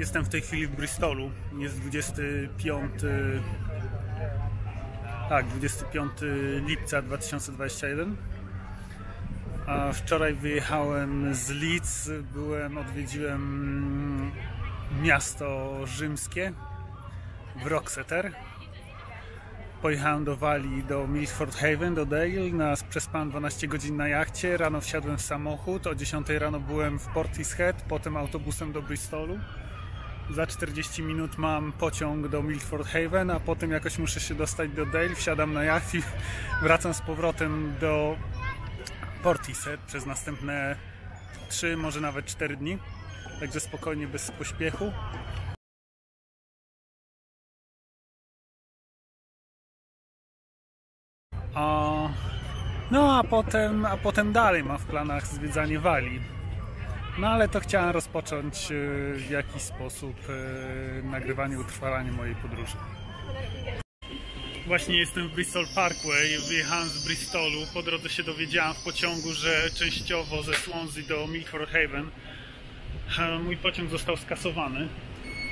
Jestem w tej chwili w Bristolu. Jest 25. Tak, 25 lipca 2021. A wczoraj wyjechałem z Leeds, byłem, odwiedziłem miasto rzymskie w Roxeter. Pojechałem do Walii, do Milford Haven, do Dale, na, przespałem 12 godzin na jachcie, rano wsiadłem w samochód, o 10 rano byłem w Portishead, potem autobusem do Bristolu. Za 40 minut mam pociąg do Milford Haven, a potem jakoś muszę się dostać do Dale, wsiadam na jacht i wracam z powrotem do Portishead przez następne 3, może nawet 4 dni. Także spokojnie, bez pośpiechu. No a potem, a potem dalej mam w planach zwiedzanie Walii. No ale to chciałem rozpocząć e, w jakiś sposób e, nagrywanie, utrwalanie mojej podróży. Właśnie jestem w Bristol Parkway, wyjechałem z Bristolu. Po drodze się dowiedziałem w pociągu, że częściowo ze Swansea do Milford Haven e, mój pociąg został skasowany.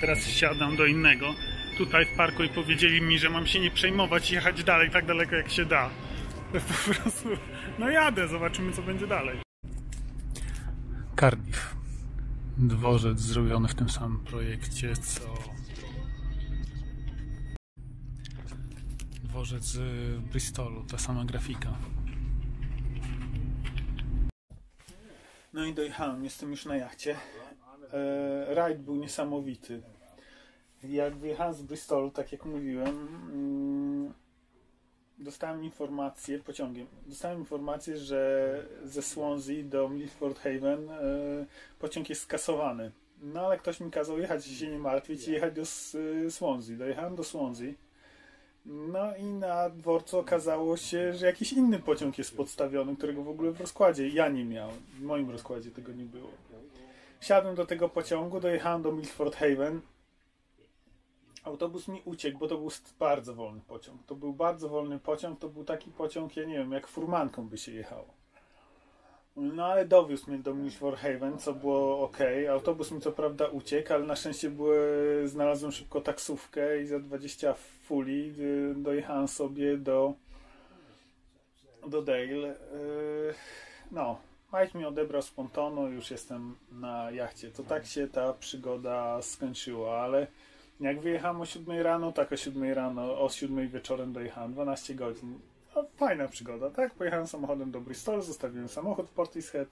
Teraz wsiadam do innego. Tutaj w parku i powiedzieli mi, że mam się nie przejmować i jechać dalej, tak daleko jak się da. Po prostu, no jadę, zobaczymy co będzie dalej. Cardiff. Dworzec zrobiony w tym samym projekcie co dworzec z Bristolu, ta sama grafika. No i dojechałem, jestem już na jachcie. E, rajd był niesamowity. Jak wyjechałem z Bristolu, tak jak mówiłem, mm, dostałem informację pociągiem. Dostałem informację, że ze Swansea do Milford Haven e, pociąg jest skasowany. No ale ktoś mi kazał jechać się nie martwić i jechać do Swansea. Dojechałem do Swansea. No i na dworcu okazało się, że jakiś inny pociąg jest podstawiony, którego w ogóle w rozkładzie ja nie miałem. W moim rozkładzie tego nie było. Wsiadłem do tego pociągu, dojechałem do Milford Haven autobus mi uciekł, bo to był bardzo wolny pociąg. To był bardzo wolny pociąg, to był taki pociąg, ja nie wiem, jak furmanką by się jechało. No ale dowiózł mnie do Milford Haven, co było ok. Autobus mi co prawda uciekł, ale na szczęście były, znalazłem szybko taksówkę i za 20 fuli y, dojechałem sobie do do Dale. Y, no, Mike mnie odebrał z pontonu, już jestem na jachcie. To tak się ta przygoda skończyła, ale jak wyjechałem o 7 rano, tak o 7 rano, o 7 wieczorem dojechałem, 12 godzin. No, fajna przygoda, tak? Pojechałem samochodem do Bristolu, zostawiłem samochód w Portishead,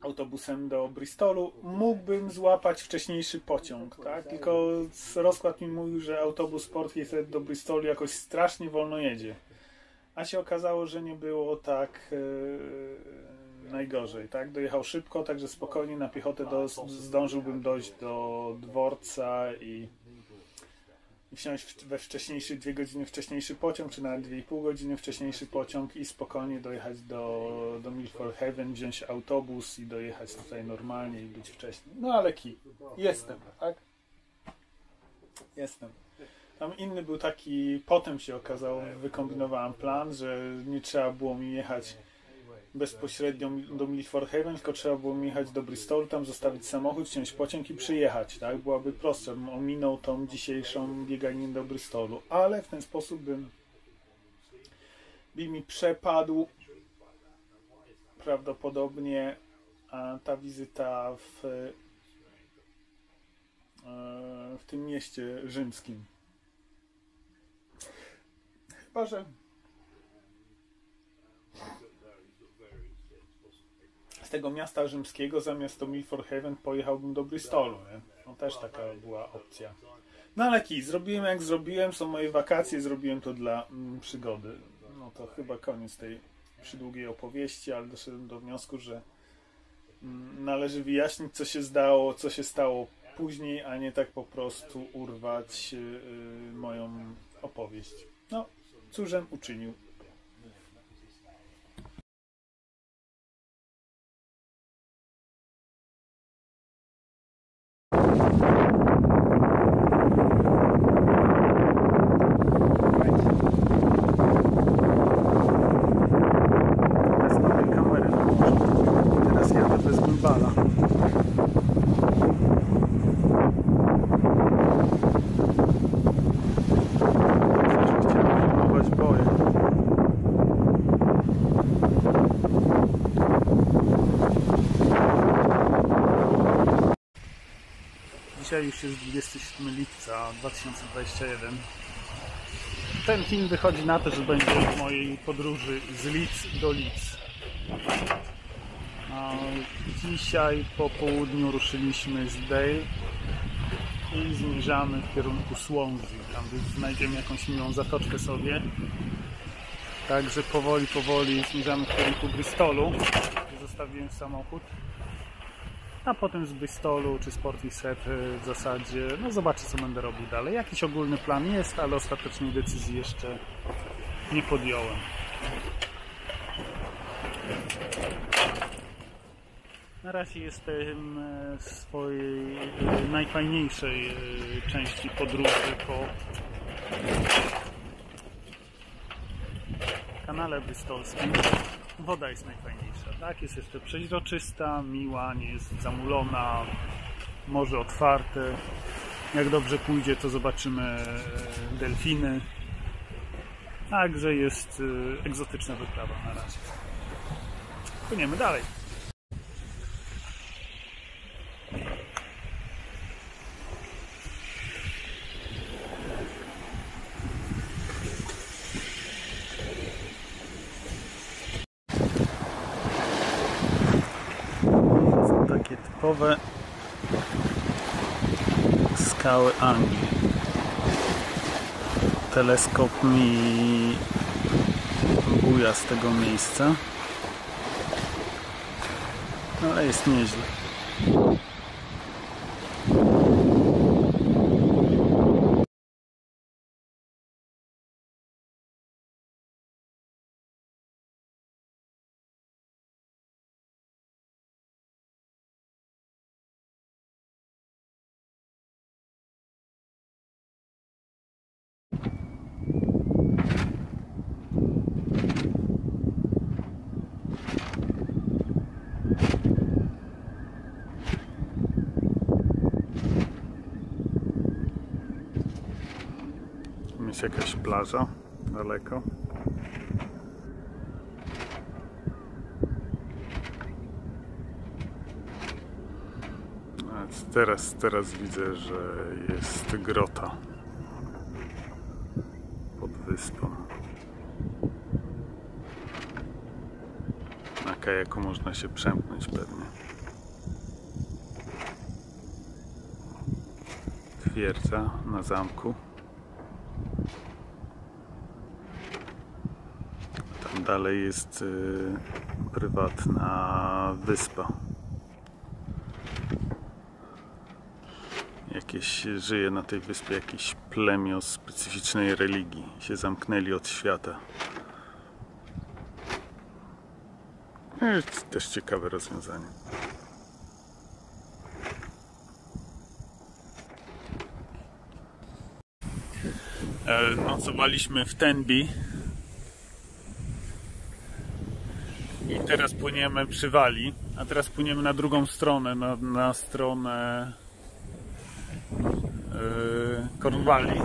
autobusem do Bristolu. Mógłbym złapać wcześniejszy pociąg, tak? Tylko rozkład mi mówił, że autobus Portishead do Bristolu jakoś strasznie wolno jedzie. A się okazało, że nie było tak... Yy najgorzej, tak? Dojechał szybko, także spokojnie na piechotę do, zdążyłbym dojść do dworca i, i wsiąść we wcześniejszy, dwie godziny wcześniejszy pociąg, czy nawet dwie i pół godziny wcześniejszy pociąg i spokojnie dojechać do, do Milford Haven, wziąć autobus i dojechać tutaj normalnie i być wcześniej. No ale ki, jestem, tak? Jestem. Tam inny był taki, potem się okazało, wykombinowałem plan, że nie trzeba było mi jechać bezpośrednio do Milford Haven, tylko trzeba było jechać do Bristolu, tam zostawić samochód, wziąć pociąg i przyjechać, tak? Byłaby proste, ominął tą dzisiejszą bieganinę do Bristolu, ale w ten sposób bym by mi przepadł prawdopodobnie ta wizyta w, e, w tym mieście rzymskim. Chyba, że z tego miasta rzymskiego zamiast do Milford Haven pojechałbym do Bristolu. Nie? No też taka była opcja. No ale kij, zrobiłem jak zrobiłem, są moje wakacje, zrobiłem to dla mm, przygody. No to chyba koniec tej przydługiej opowieści, ale doszedłem do wniosku, że mm, należy wyjaśnić, co się zdało, co się stało później, a nie tak po prostu urwać yy, moją opowieść. No, cóżem uczynił Teraz jadę bez gimbala. Dzisiaj już jest 27 lipca 2021. Ten film wychodzi na to, że będzie w mojej podróży z Lidz do Lidz. Dzisiaj po południu ruszyliśmy z Dale i zmierzamy w kierunku Swansea. Tam znajdziemy jakąś miłą zatoczkę sobie. Także powoli, powoli zmierzamy w kierunku Bristolu. Zostawiłem samochód. A potem z Bristolu czy z Portishead w zasadzie, no zobaczę co będę robił dalej. Jakiś ogólny plan jest, ale ostatecznej decyzji jeszcze nie podjąłem. Na razie jestem w swojej najfajniejszej części podróży po kanale bristolskim. Woda jest najfajniejsza, tak? Jest jeszcze przeźroczysta, miła, nie jest zamulona, morze otwarte. Jak dobrze pójdzie, to zobaczymy delfiny. Także jest egzotyczna wyprawa na razie. Płyniemy dalej. Są takie typowe skały Anglii. Teleskop mi buja z tego miejsca. Ale jest nieźle. Jest jakaś plaża daleko. Teraz, teraz widzę, że jest grota pod wyspą. Na kajaku można się przemknąć pewnie. Twierdza na zamku. Tam dalej jest y, prywatna wyspa. Jakieś żyje na tej wyspie jakieś plemię specyficznej religii. Się zamknęli od świata. Jest też ciekawe rozwiązanie. E, Nocowaliśmy w Tenby. Teraz płyniemy przy Wali, a teraz płyniemy na drugą stronę, na, na stronę yy, Cornwalli.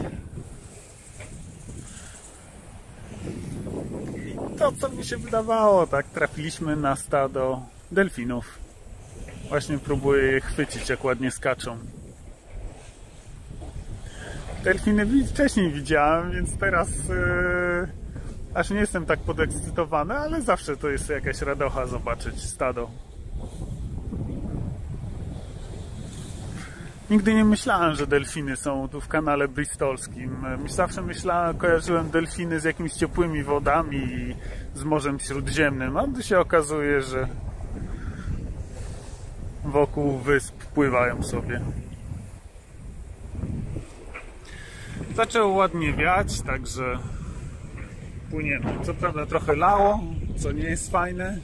I to, co mi się wydawało, tak, trafiliśmy na stado delfinów. Właśnie próbuję je chwycić, jak ładnie skaczą. Delfiny wcześniej widziałem, więc teraz... Yy aż nie jestem tak podekscytowany, ale zawsze to jest jakaś radocha zobaczyć stado. Nigdy nie myślałem, że delfiny są tu w kanale bristolskim. Zawsze myślałem, kojarzyłem delfiny z jakimiś ciepłymi wodami i z Morzem Śródziemnym, a tu się okazuje, że wokół wysp pływają sobie. Zaczęło ładnie wiać, także płyniemy. Co prawda trochę lało, co nie jest fajne.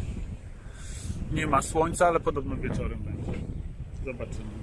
Nie ma słońca, ale podobno wieczorem będzie. Zobaczymy.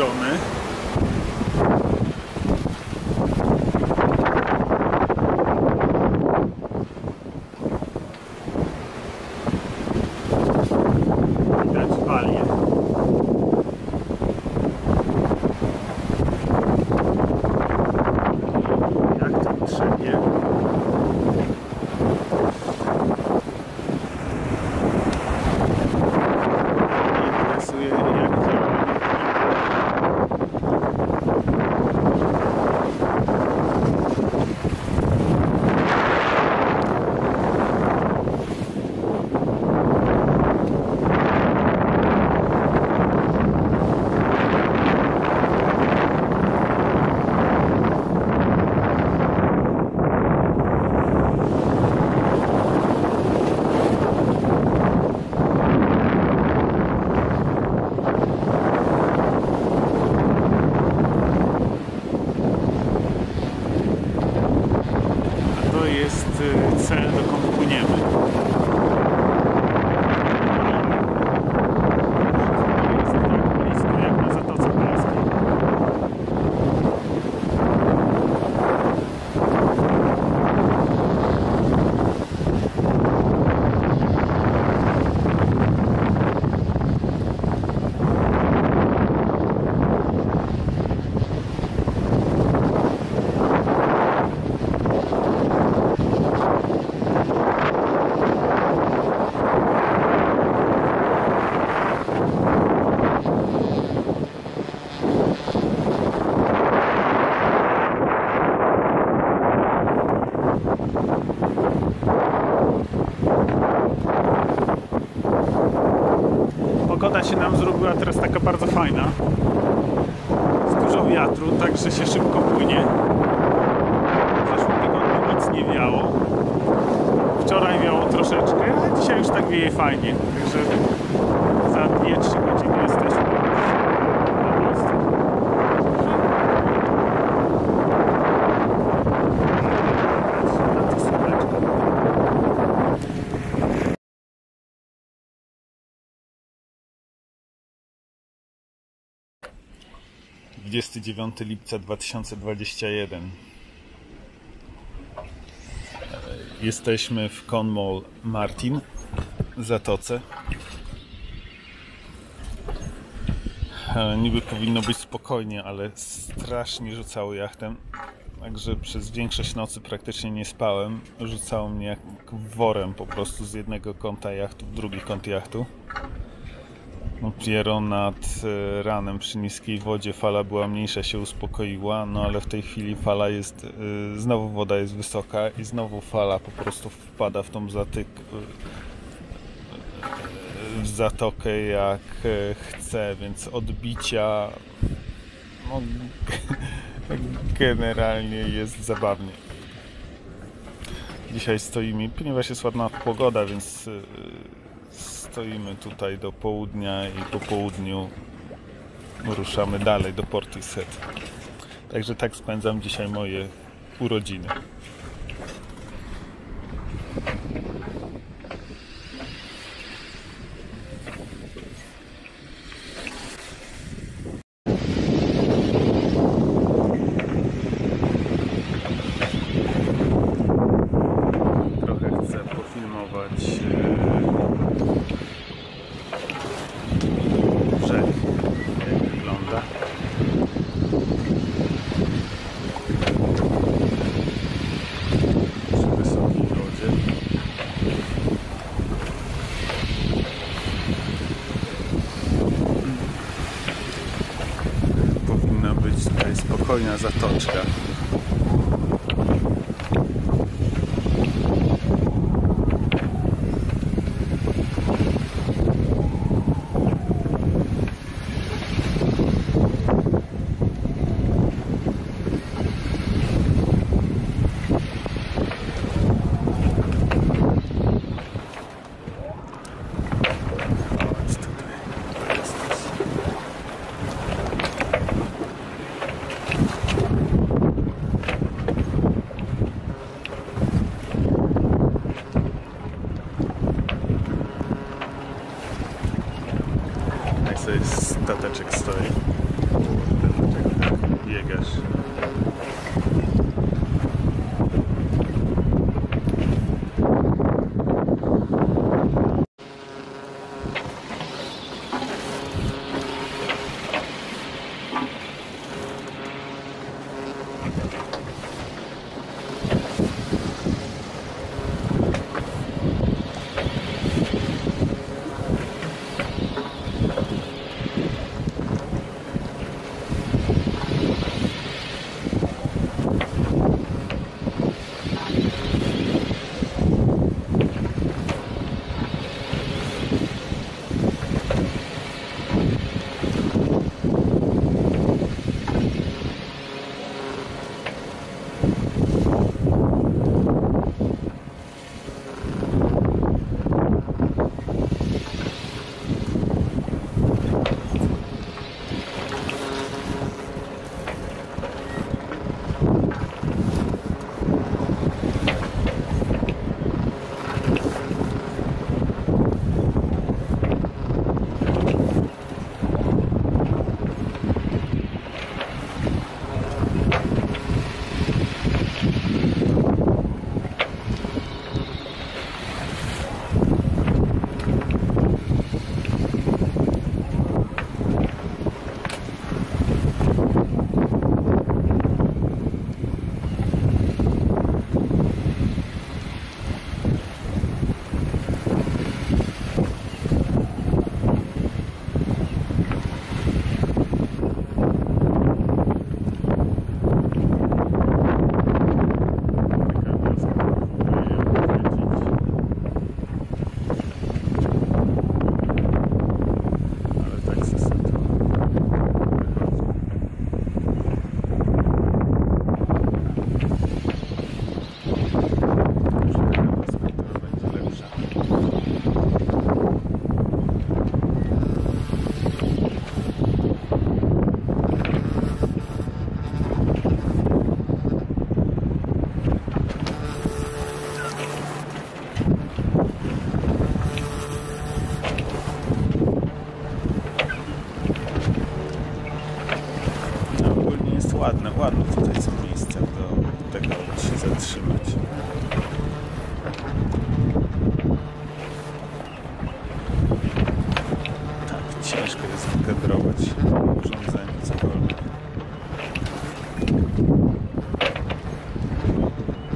don't there. 29 lipca 2021. Jesteśmy w Conmall Martin, Zatoce. E, Niby powinno być spokojnie, ale strasznie rzucało jachtem. Także przez większość nocy praktycznie nie spałem. Rzucało mnie jak worem po prostu z jednego kąta jachtu w drugi kąt jachtu. Dopiero nad e, ranem przy niskiej wodzie fala była mniejsza, się uspokoiła, no ale w tej chwili fala jest, e, znowu woda jest wysoka i znowu fala po prostu wpada w tą zatyk, e, w zatokę jak chce, więc odbicia no, generalnie jest zabawnie. Dzisiaj stoimy, ponieważ jest ładna pogoda, więc stoimy tutaj do południa i po południu ruszamy dalej do Portishead. Także tak spędzam dzisiaj moje urodziny. Trochę chcę pofilmować e, brzeg, jak wygląda. Przy wysokiej wodzie. Powinna być tutaj spokojna zatoczka.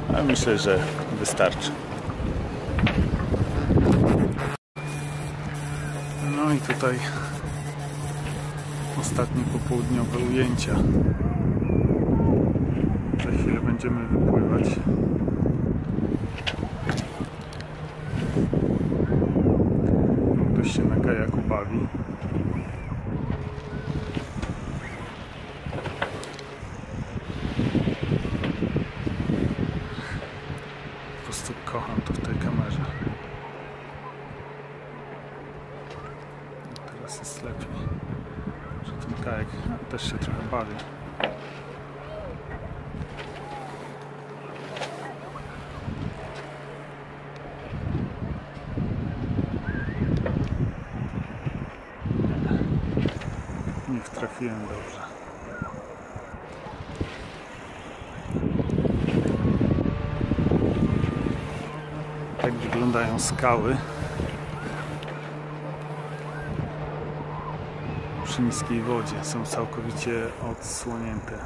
Ale myślę, że wystarczy. No i tutaj ostatnie popołudniowe ujęcia. Za chwilę będziemy wypływać. Ktoś się na kajaku bawi. Po prostu kocham to w tej kamerze. Teraz jest lepiej. Że ten kajak też się trochę bawi. Nie wtrafiłem dobrze. Tak wyglądają skały. przy niskiej wodzie są całkowicie odsłonięte.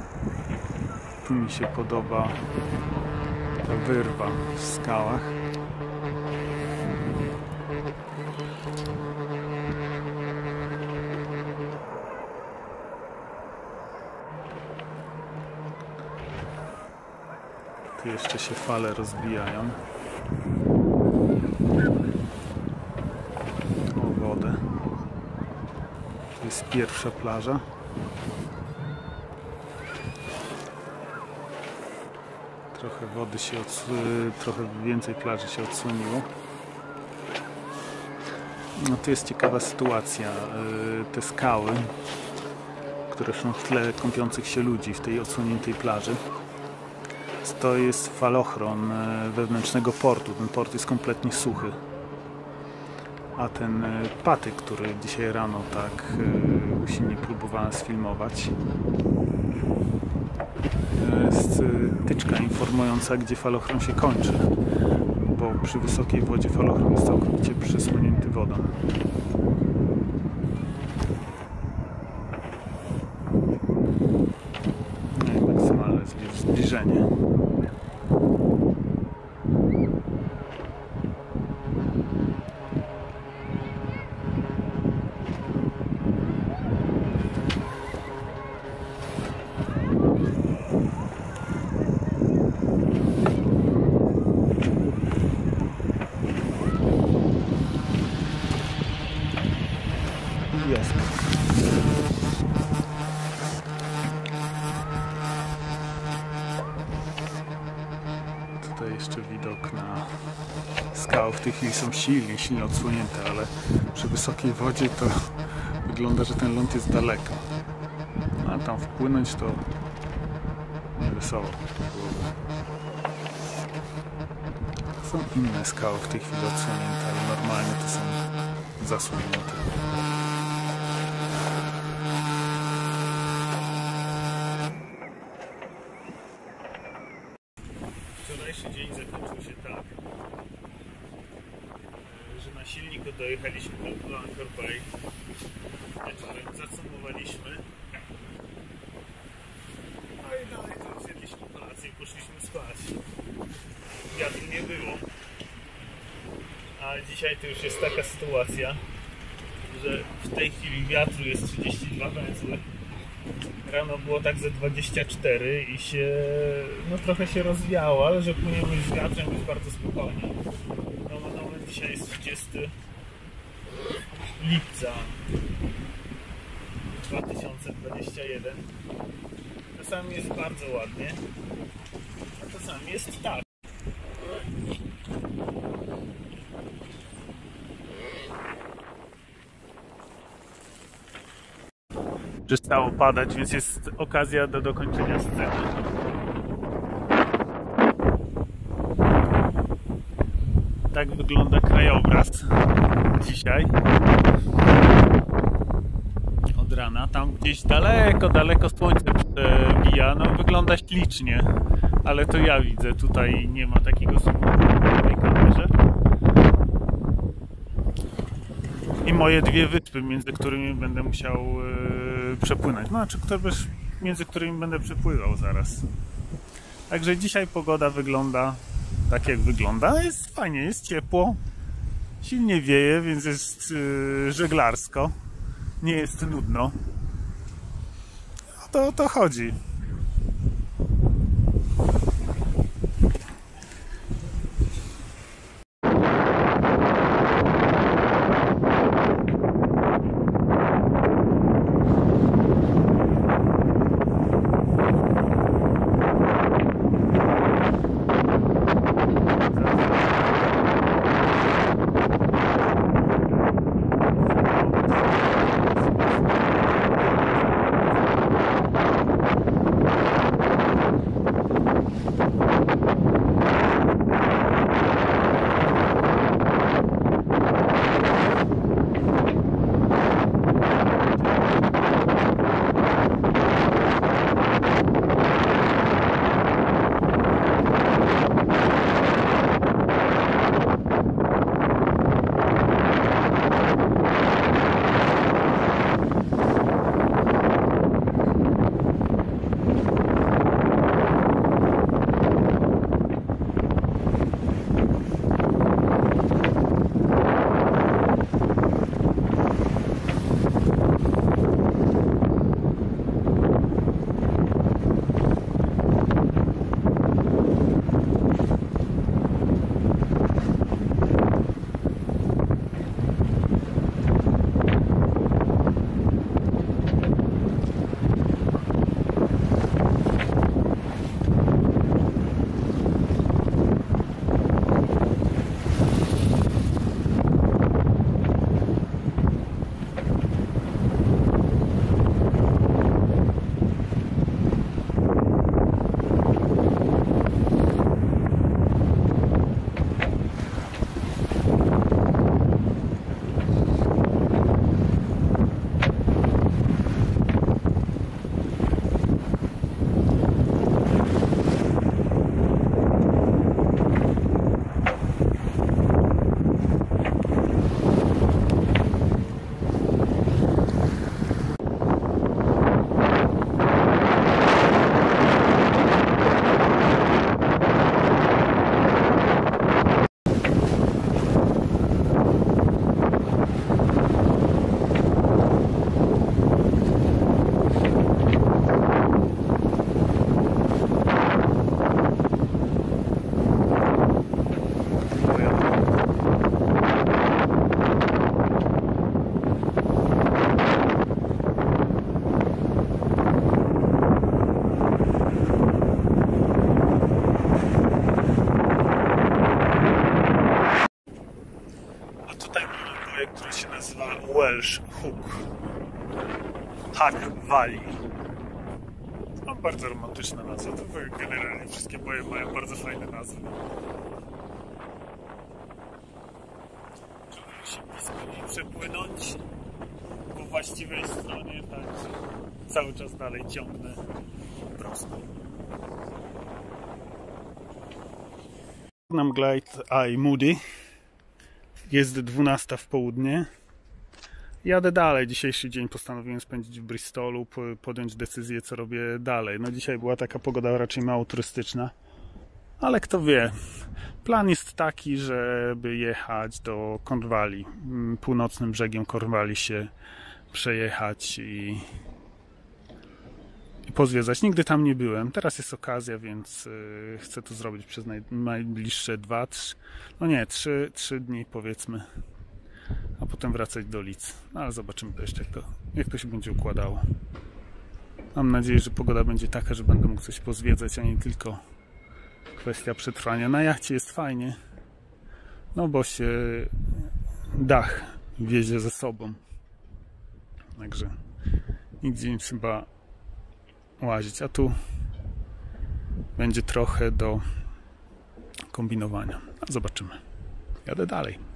Tu mi się podoba ta wyrwa w skałach. Tu jeszcze się fale rozbijają o wodę. To jest pierwsza plaża. Trochę wody się odsł- trochę więcej plaży się odsłoniło. No to jest ciekawa sytuacja. Yy, Te skały, które są w tle kąpiących się ludzi w tej odsłoniętej plaży, to jest falochron e, wewnętrznego portu. Ten port jest kompletnie suchy. A ten e, patyk, który dzisiaj rano tak e, usilnie próbowałem sfilmować, jest tyczka informująca, gdzie falochron się kończy. Bo przy wysokiej wodzie falochron jest całkowicie przysłonięty wodą. No i maksymalne zwiewności. wrażenie. Jest. Tutaj jeszcze widok na skały. W tej chwili są silnie, silnie odsłonięte, ale przy wysokiej wodzie to wygląda, że ten ląd jest daleko. A tam wpłynąć to nie wesoło. Są inne skały w tej chwili odsłonięte, ale normalnie to są zasłonięte. Wczorajszy dzień zakończył się tak, e, że na silniku dojechaliśmy do Anchor Bay. Wieczorem zacumowaliśmy. No i dalej to zjedliśmy kolację i poszliśmy spać. Wiatru nie było. A dzisiaj to już jest taka sytuacja, że w tej chwili wiatru jest 32 węzły. Rano było tak ze 24 i się, no trochę się rozwiało, ale że płyniemy z wiatrem jest bardzo spokojnie. Dzisiaj jest 30 lipca 2021. Czasami jest bardzo ładnie, a czasami jest tak. Przestało padać, więc jest okazja do dokończenia sceny. Tak wygląda krajobraz dzisiaj. Od rana. Tam gdzieś daleko, daleko słońce przebija. No wygląda ślicznie, ale to ja widzę. Tutaj nie ma takiego smutku na tej kamerze. i moje dwie wyspy, między którymi będę musiał e, przepłynąć. No, czy między którymi będę przepływał zaraz. Także dzisiaj pogoda wygląda tak, jak wygląda. Jest fajnie, jest ciepło, silnie wieje, więc jest e, żeglarsko. Nie jest nudno. To o to chodzi. Hook. Hack Valley. No, bardzo romantyczna nazwa. To generalnie wszystkie boje mają bardzo fajne nazwy. Trzeba się blisko przepłynąć po właściwej stronie, także cały czas dalej ciągnę prosto. Nam Glide i Moody. Jest 12 w południe. Jadę dalej. Dzisiejszy dzień postanowiłem spędzić w Bristolu, po- podjąć decyzję, co robię dalej. No dzisiaj była taka pogoda raczej mało turystyczna, ale kto wie. Plan jest taki, żeby jechać do Cornwalli, mm, północnym brzegiem Cornwalli się przejechać i, i pozwiedzać. Nigdy tam nie byłem. Teraz jest okazja, więc y, chcę to zrobić przez naj, najbliższe dwa, trzy, no nie, trzy, trzy dni powiedzmy a potem wracać do Lidz. No, ale zobaczymy też, jak to, jak to się będzie układało. Mam nadzieję, że pogoda będzie taka, że będę mógł coś pozwiedzać, a nie tylko kwestia przetrwania. Na jachcie jest fajnie, no bo się dach wiezie ze sobą. Także nigdzie nie trzeba łazić, a tu będzie trochę do kombinowania. A zobaczymy. Jadę dalej.